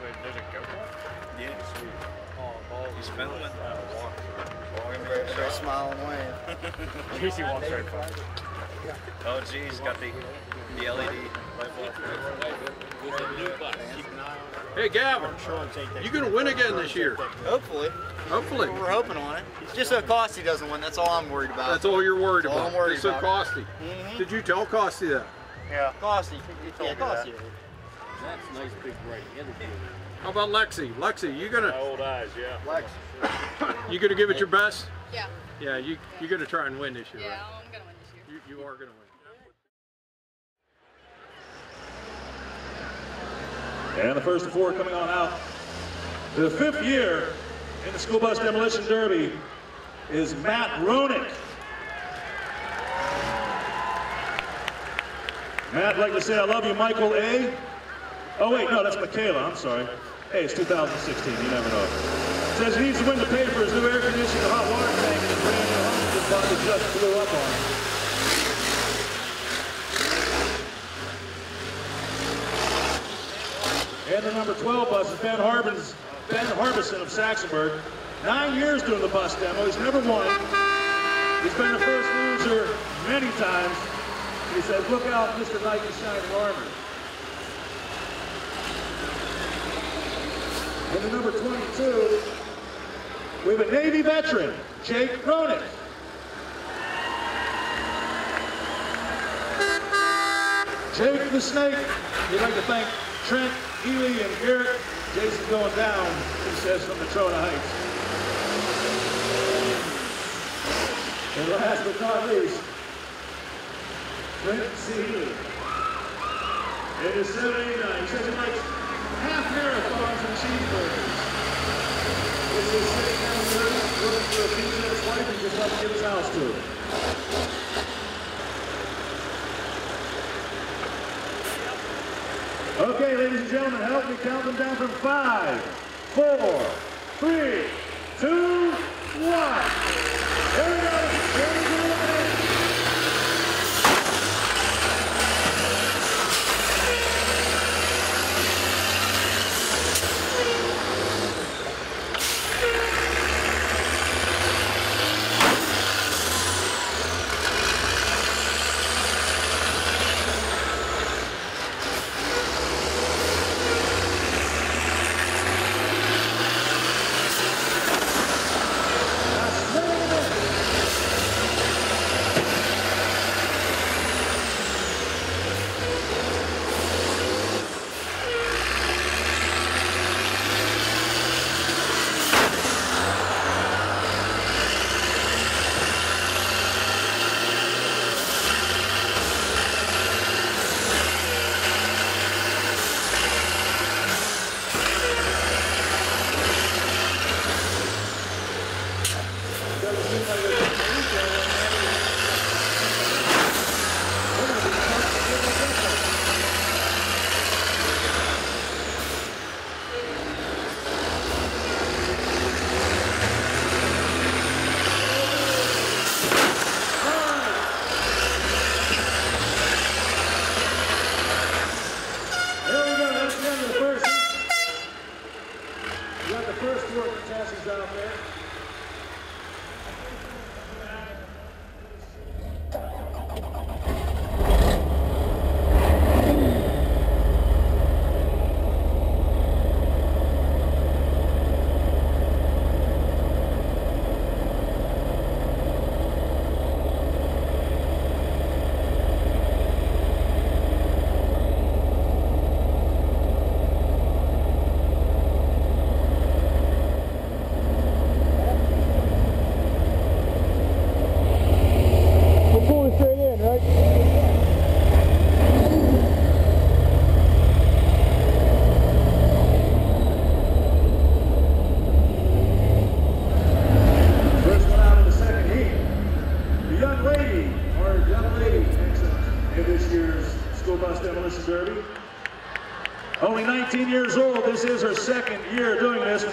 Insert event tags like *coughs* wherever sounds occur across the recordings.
Did it go? Yeah. Oh, He's filming. They're smiling away. Easy walks right by. Oh, geez, got the the LED. Hey, Gavin, you gonna win again this year? Hopefully. Hopefully. We're hoping on it. Just so Costy doesn't win. That's all I'm worried about. That's all you're worried That's all. I'm worried It's so about. costly. Mhm. Did you tell Costy that? Yeah. Costy. Yeah, Costy. That's nice big right. How about Lexie? Lexie, you gonna My old eyes, yeah. Lex. *coughs* you gonna give it your best? Yeah. Yeah, you you gonna try and win this year, Yeah, right? I'm gonna win this year. You, you are gonna win. And the first of four coming on out. The fifth year in the School Bus Demolition Derby is Matt Ronick. Matt, I'd like to say I love you, Michael A. Oh wait, no, that's Michaela, I'm sorry. Hey, it's 2016, you never know. Says he needs to win the pay for his new air conditioning hot water tank and his brand new home body just blew up on him. And the number 12 bus is Ben Harbins, Ben Harbison of Saxonburg. Nine years doing the bus demo. He's never won. He's been a first loser many times. He says, look out, Mr. Knight in shining armor. And the number 22, we have a Navy veteran, Jake Ronick. Jake the Snake, we'd like to thank Trent, Ely, and Garrett. Jason going down, he says, from Natrona Heights. And last but not least, Trent C. It is 789. He says he likes half marathons and cheeseburgers. This is sitting down looking for a and just to give his house to. Okay, ladies and gentlemen, help me count them down from five, four, three, two, one. Here we go. Here we go.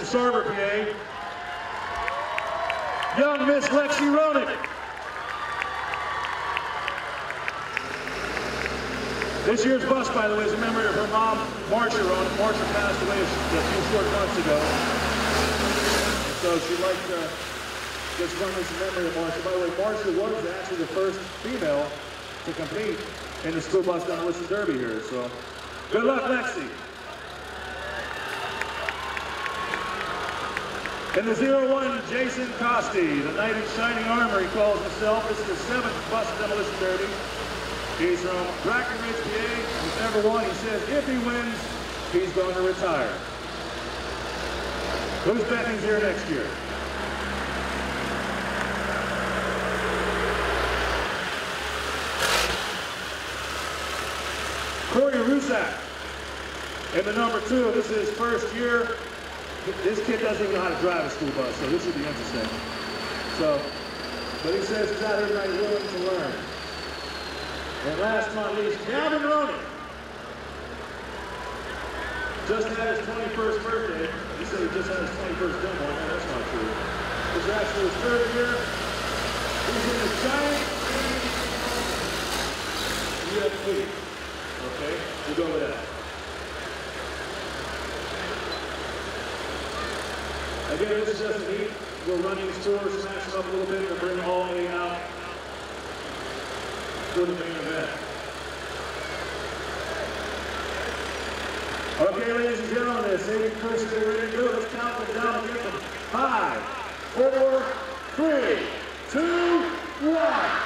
From Sarver, PA. Young Miss Lexie Ronick. This year's bus, by the way, is a memory of her mom, Marcia Rowan. Marcia passed away a few short months ago. So she'd like to uh, just run this memory of Marcia. By the way, Marcia was actually the first female to compete in the school bus demolition derby here. So good luck, Lexie. In the 01, Jason Costi, the knight in shining armor, he calls himself. This is the seventh bus demolition derby. He's from Brackenridge, PA. He's never won. He says if he wins, he's going to retire. Who's betting here next year? Corey Rusak in the number two. This is his first year. This kid doesn't even know how to drive a school bus, so this should be interesting. So, but he says he's out here willing to learn. And last but not least, Gavin Roney. Just had his 21st birthday. He said he just had his 21st demo. No, that's not true. Is actually his third year. He's in a giant UFC. Okay, we'll go with that. Again, this is just a neat. We'll run these tours, smash them up a little bit, and bring all eight out for the main event. Okay, ladies and gentlemen, this Aiden Chris, get ready to do it. Let's count them down again from five, four, three, two, one.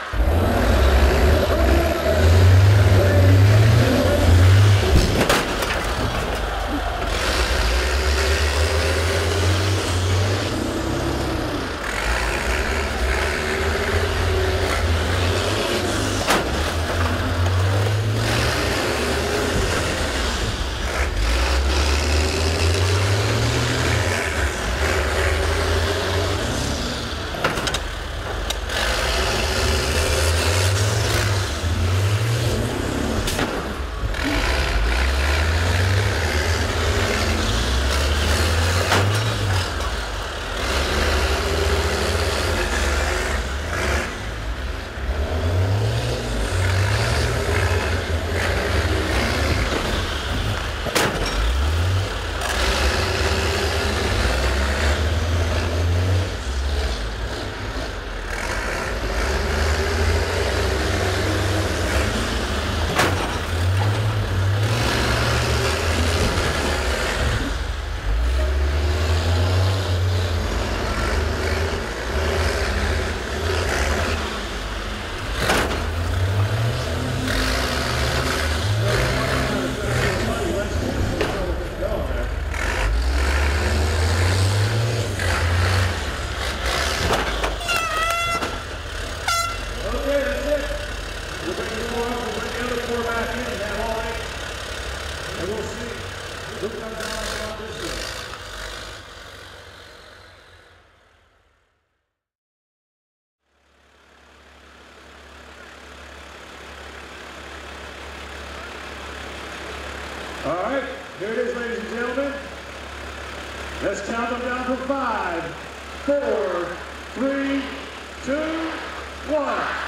Them five, four, three, two, one.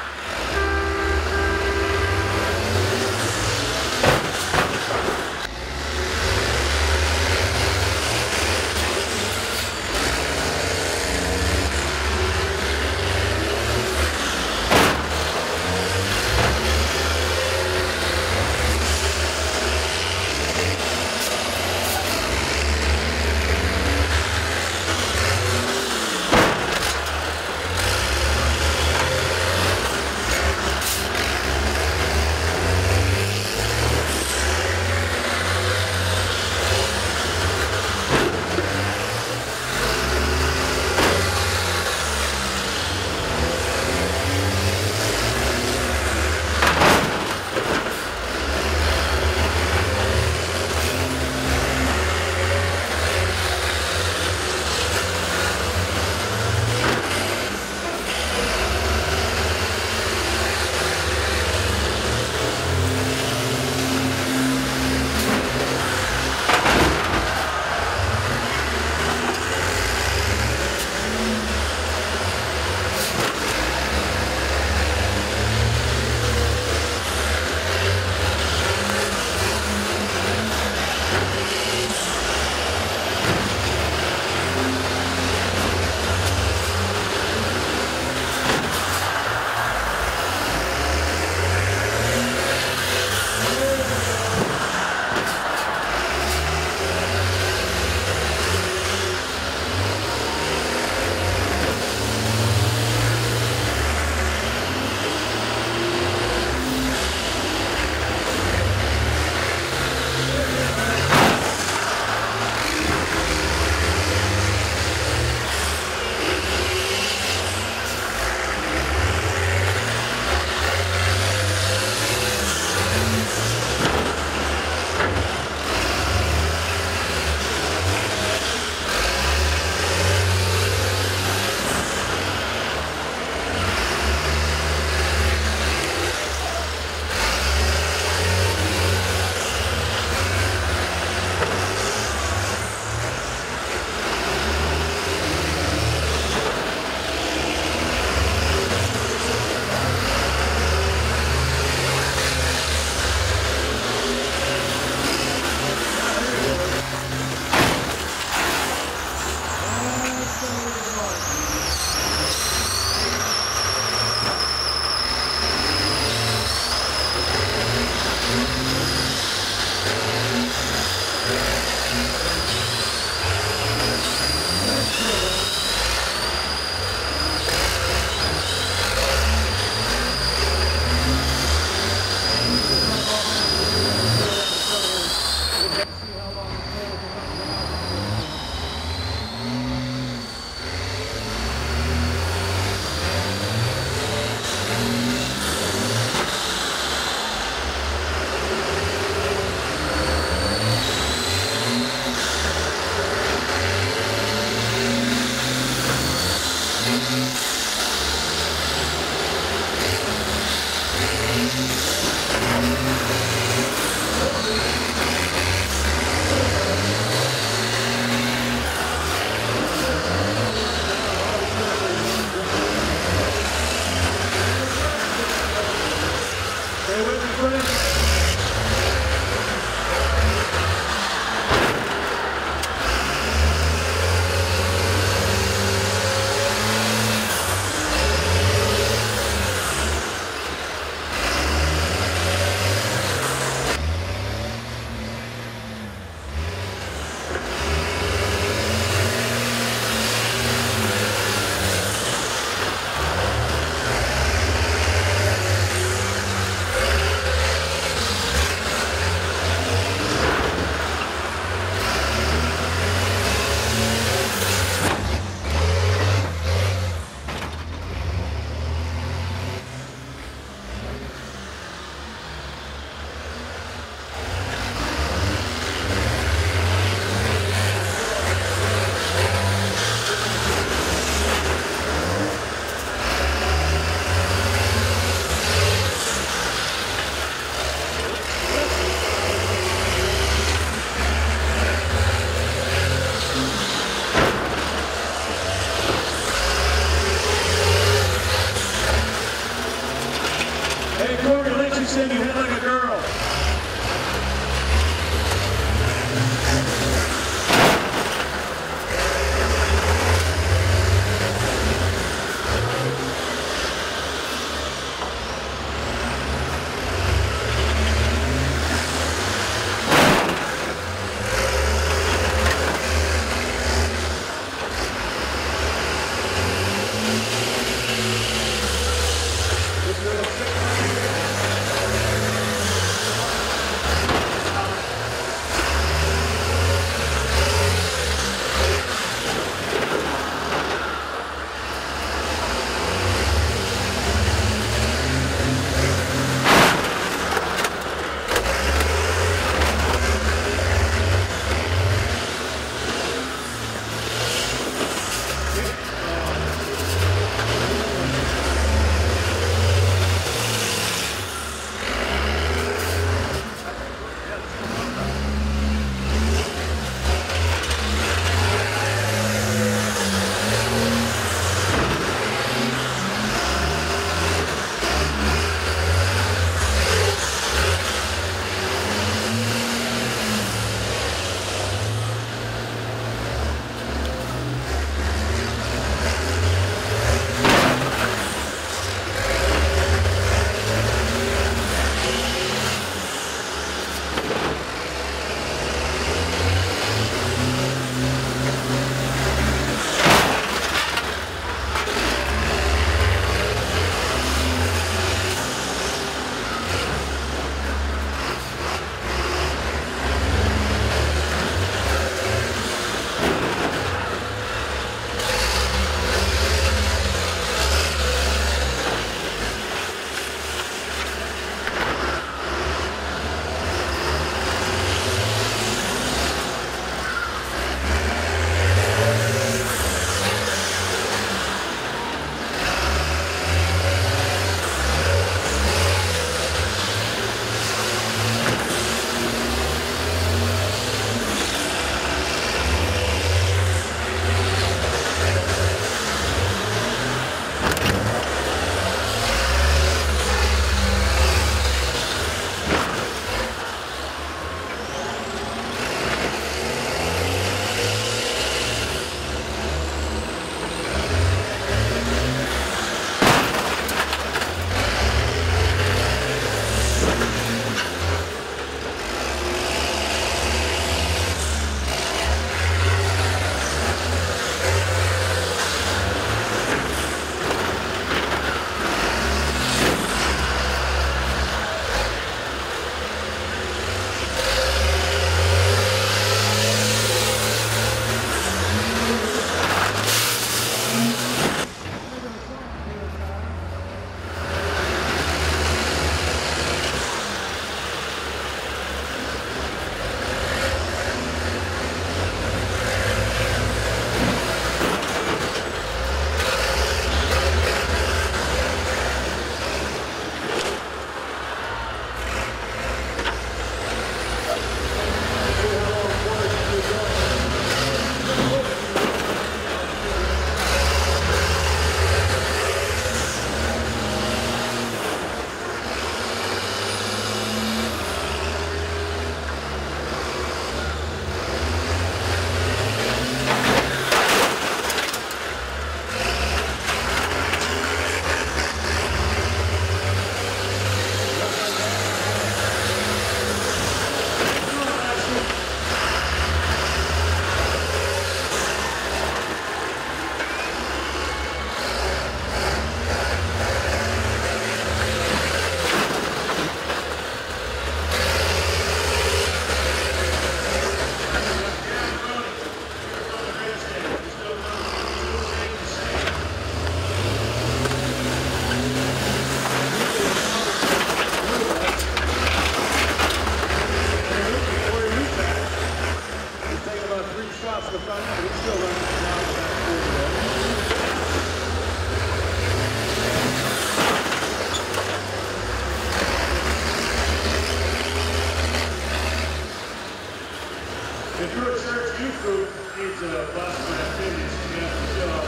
Ventura Church Youth Group needs a bus for activities. You have to show up.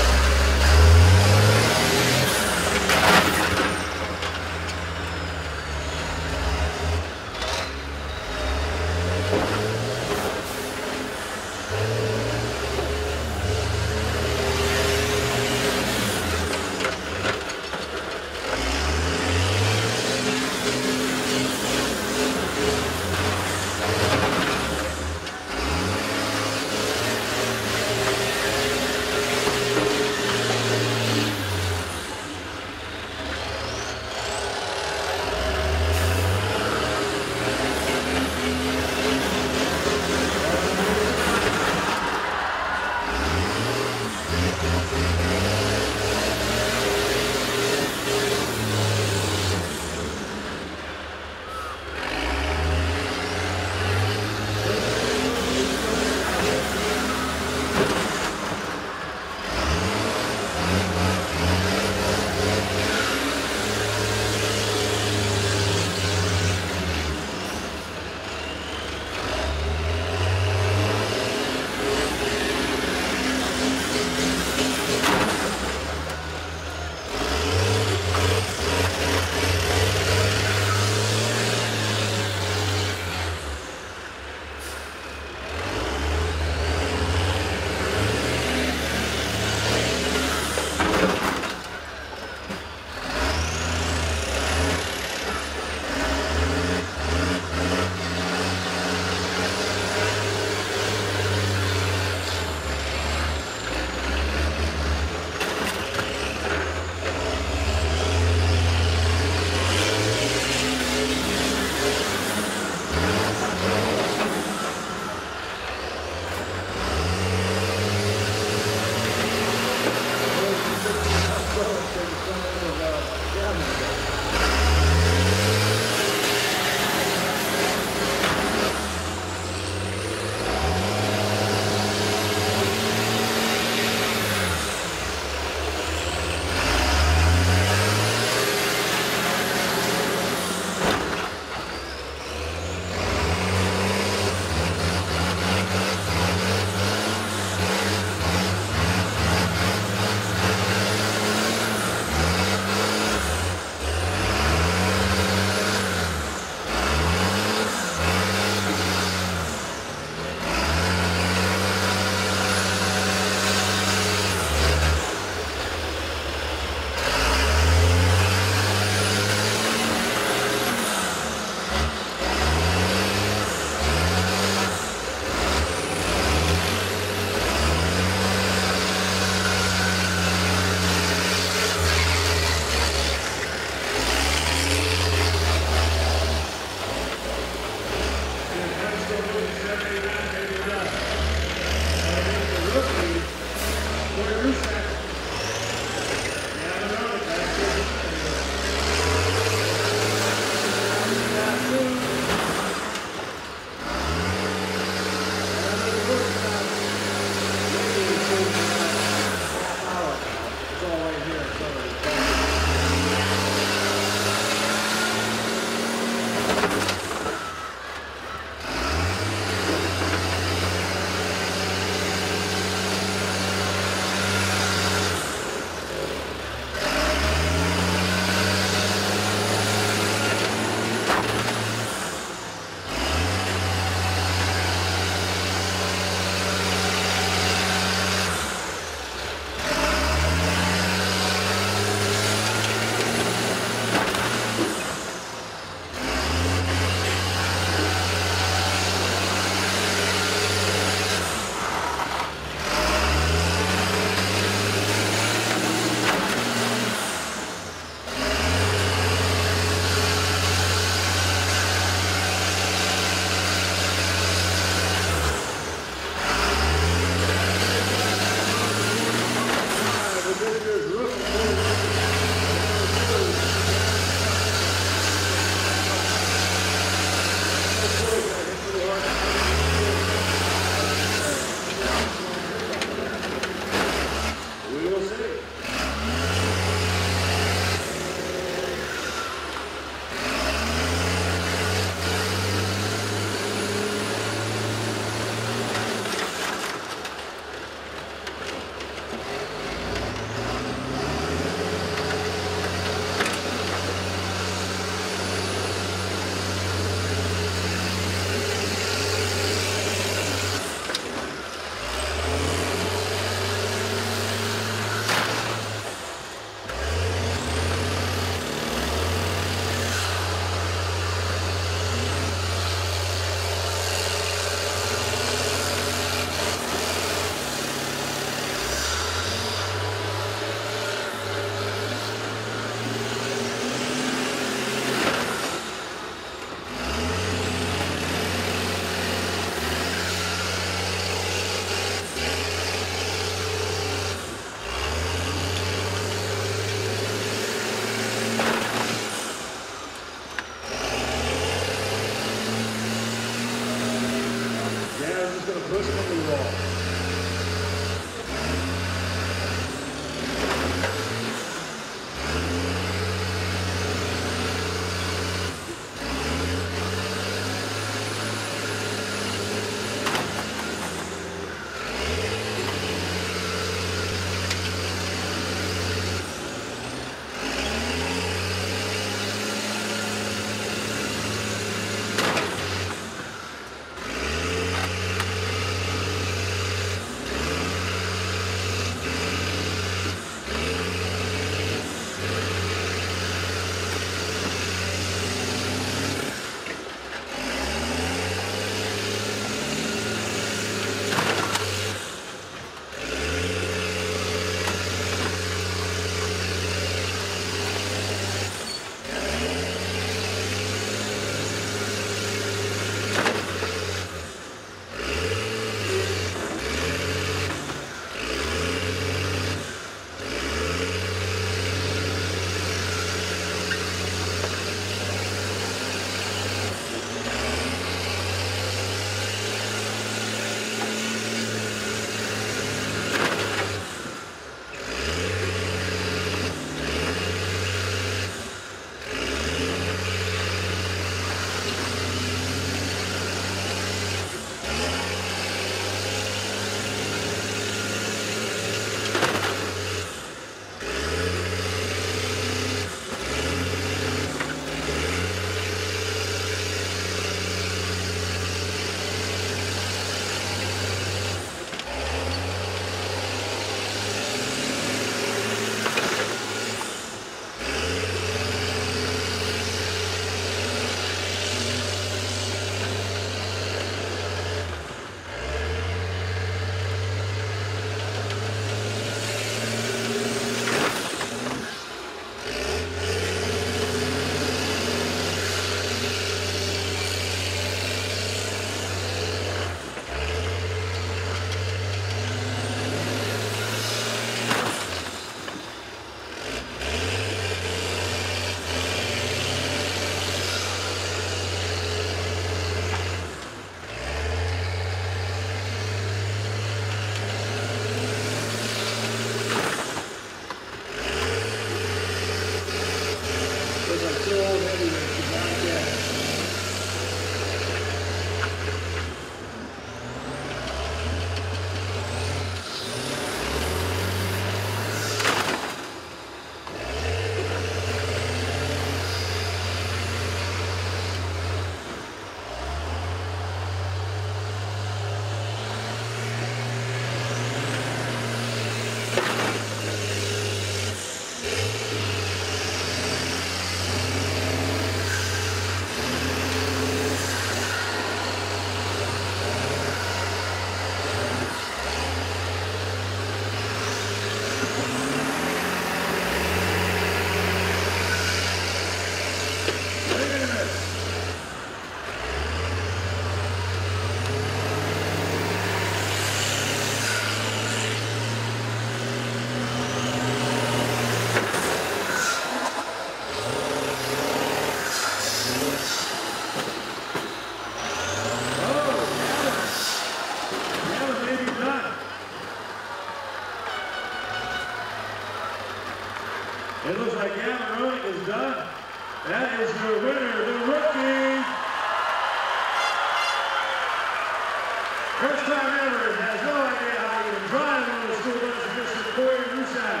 First time ever, has no idea how to even drive of the school. This is Corey Rusak.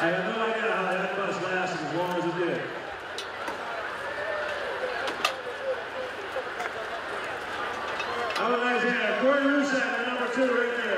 I have no idea how that bus lasted as long as it did. How a nice hand. Corey Rusak, number two right there.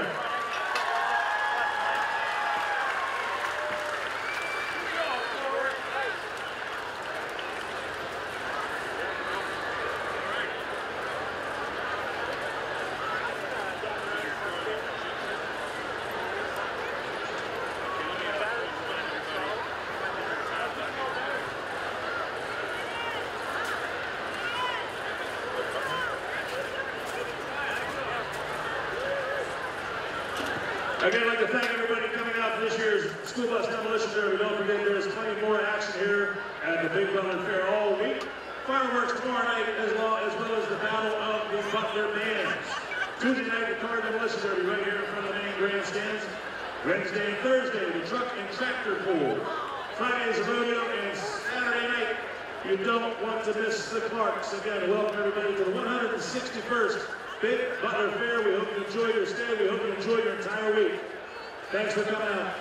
Again, I'd like to thank everybody coming out for this year's School Bus Demolition Derby. Don't forget there's plenty more action here at the Big Butler Fair all week. Fireworks tomorrow night as well as, well as the Battle of the Butler Bands. Tuesday night, the Car Demolition Derby right here in front of the main grandstands. Wednesday and Thursday, the Truck and Tractor Pull. Friday is the rodeo, and Saturday night, you don't want to miss the Clarks. Again, welcome everybody to the 161st Big Butler Fair. We hope you enjoy your stay. We hope you enjoy your entire week. Thanks for coming out.